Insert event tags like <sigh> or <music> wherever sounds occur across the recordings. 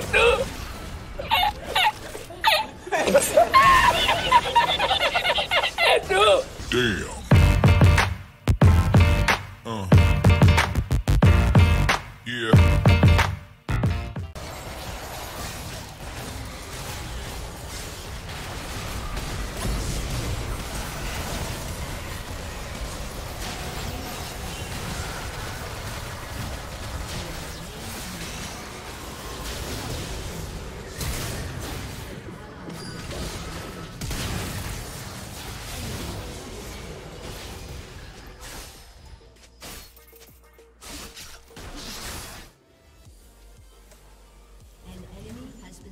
Victor! Damn. Yeah.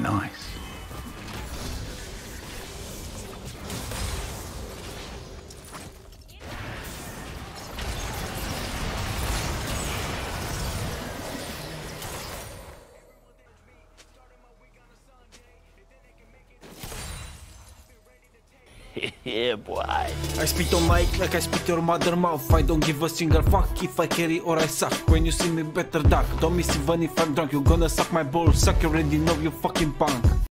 Nice. <laughs> yeah, boy. I spit on mic like I spit your mother mouth. I don't give a single fuck if I carry or I suck. When you see me better duck. Don't miss even if I'm drunk. You gonna suck my balls. Suck you already know you fucking punk